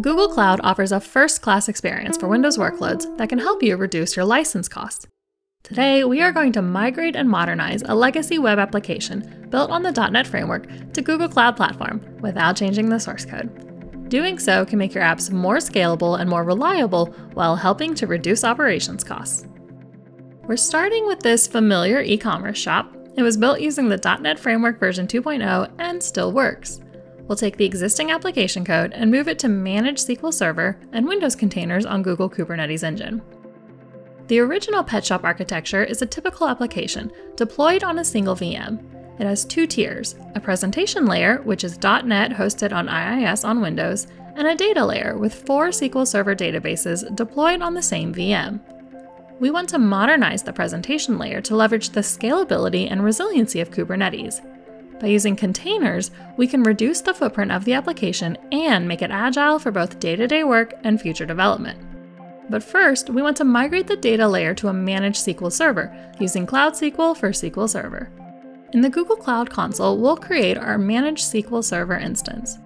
Google Cloud offers a first class experience for Windows workloads that can help you reduce your license costs. Today, we are going to migrate and modernize a legacy web application built on the .NET framework to Google Cloud Platform without changing the source code. Doing so can make your apps more scalable and more reliable while helping to reduce operations costs. We're starting with this familiar e commerce shop. It was built using the .NET Framework version 2.0 and still works. We'll take the existing application code and move it to Manage SQL Server and Windows containers on Google Kubernetes Engine. The original Pet Shop architecture is a typical application deployed on a single VM. It has two tiers a presentation layer, which is .NET hosted on IIS on Windows, and a data layer with four SQL Server databases deployed on the same VM. We want to modernize the presentation layer to leverage the scalability and resiliency of Kubernetes. By using containers, we can reduce the footprint of the application and make it agile for both day to day work and future development. But first, we want to migrate the data layer to a managed SQL server using Cloud SQL for SQL Server. In the Google Cloud Console, we'll create our managed SQL Server instance.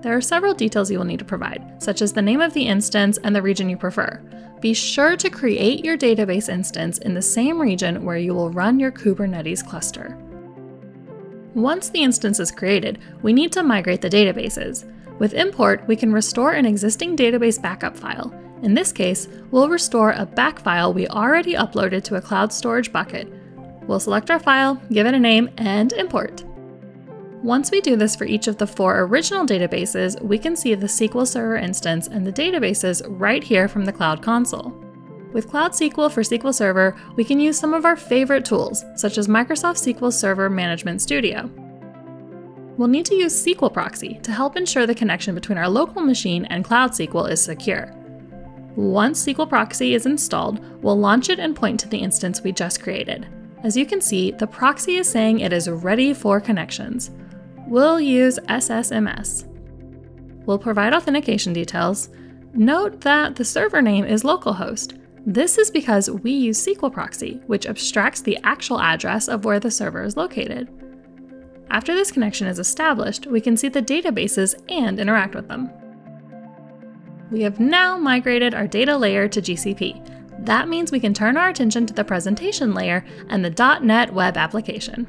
There are several details you will need to provide, such as the name of the instance and the region you prefer. Be sure to create your database instance in the same region where you will run your Kubernetes cluster. Once the instance is created, we need to migrate the databases. With import, we can restore an existing database backup file. In this case, we'll restore a back file we already uploaded to a cloud storage bucket. We'll select our file, give it a name, and import. Once we do this for each of the four original databases, we can see the SQL Server instance and the databases right here from the Cloud Console. With Cloud SQL for SQL Server, we can use some of our favorite tools, such as Microsoft SQL Server Management Studio. We'll need to use SQL Proxy to help ensure the connection between our local machine and Cloud SQL is secure. Once SQL Proxy is installed, we'll launch it and point to the instance we just created. As you can see, the proxy is saying it is ready for connections. We'll use SSMS. We'll provide authentication details. Note that the server name is localhost, this is because we use SQL Proxy, which abstracts the actual address of where the server is located. After this connection is established, we can see the databases and interact with them. We have now migrated our data layer to GCP. That means we can turn our attention to the presentation layer and the .NET web application.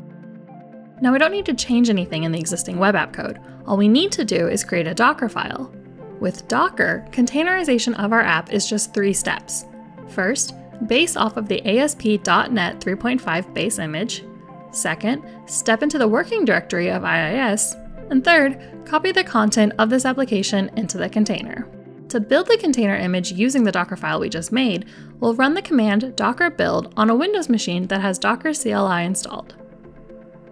Now we don't need to change anything in the existing web app code. All we need to do is create a Docker file. With Docker, containerization of our app is just three steps. First, base off of the ASP.NET 3.5 base image. Second, step into the working directory of IIS. And third, copy the content of this application into the container. To build the container image using the Docker file we just made, we'll run the command docker build on a Windows machine that has Docker CLI installed.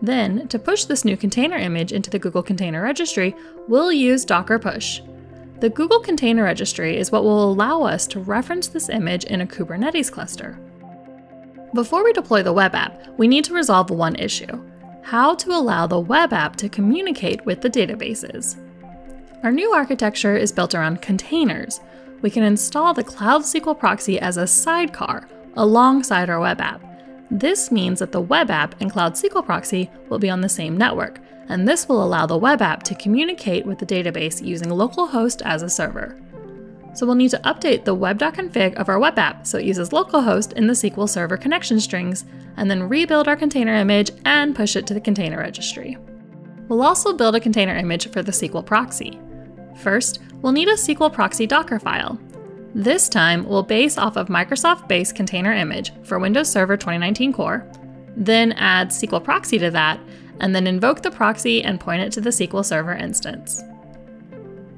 Then, to push this new container image into the Google Container Registry, we'll use docker push. The Google Container Registry is what will allow us to reference this image in a Kubernetes cluster. Before we deploy the web app, we need to resolve one issue how to allow the web app to communicate with the databases. Our new architecture is built around containers. We can install the Cloud SQL proxy as a sidecar alongside our web app. This means that the web app and Cloud SQL proxy will be on the same network, and this will allow the web app to communicate with the database using localhost as a server. So we'll need to update the web.config of our web app so it uses localhost in the SQL Server connection strings, and then rebuild our container image and push it to the container registry. We'll also build a container image for the SQL proxy. First, we'll need a SQL proxy Docker file. This time, we'll base off of Microsoft Base Container Image for Windows Server 2019 Core, then add SQL Proxy to that, and then invoke the proxy and point it to the SQL Server instance.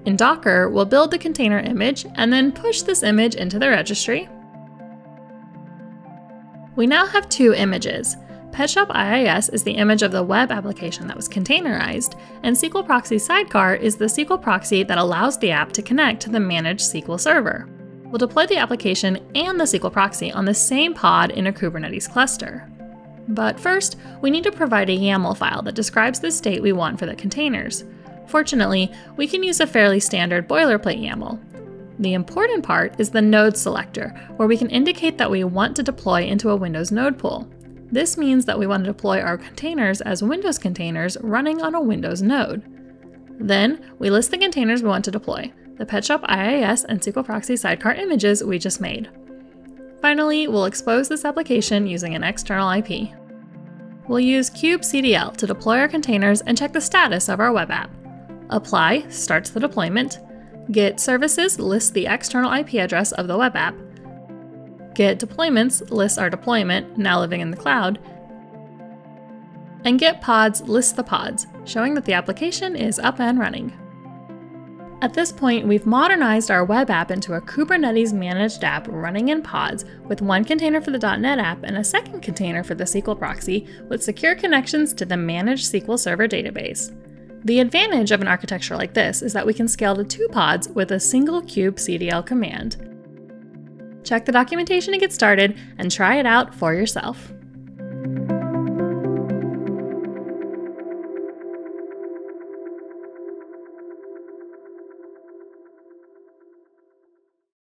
In Docker, we'll build the container image and then push this image into the registry. We now have two images. PetShop IIS is the image of the web application that was containerized, and SQL Proxy Sidecar is the SQL proxy that allows the app to connect to the managed SQL server. We'll deploy the application and the SQL proxy on the same pod in a Kubernetes cluster. But first, we need to provide a YAML file that describes the state we want for the containers. Fortunately, we can use a fairly standard boilerplate YAML. The important part is the node selector, where we can indicate that we want to deploy into a Windows node pool. This means that we want to deploy our containers as Windows containers running on a Windows node. Then, we list the containers we want to deploy, the PetShop IIS and SQL Proxy sidecar images we just made. Finally, we'll expose this application using an external IP. We'll use kubectl to deploy our containers and check the status of our web app. Apply starts the deployment. Get services lists the external IP address of the web app. Get deployments lists our deployment, now living in the cloud. And get pods lists the pods, showing that the application is up and running. At this point, we've modernized our web app into a Kubernetes managed app running in pods with one container for the .NET app and a second container for the SQL proxy with secure connections to the managed SQL Server database. The advantage of an architecture like this is that we can scale to two pods with a single kubectl command. Check the documentation to get started and try it out for yourself.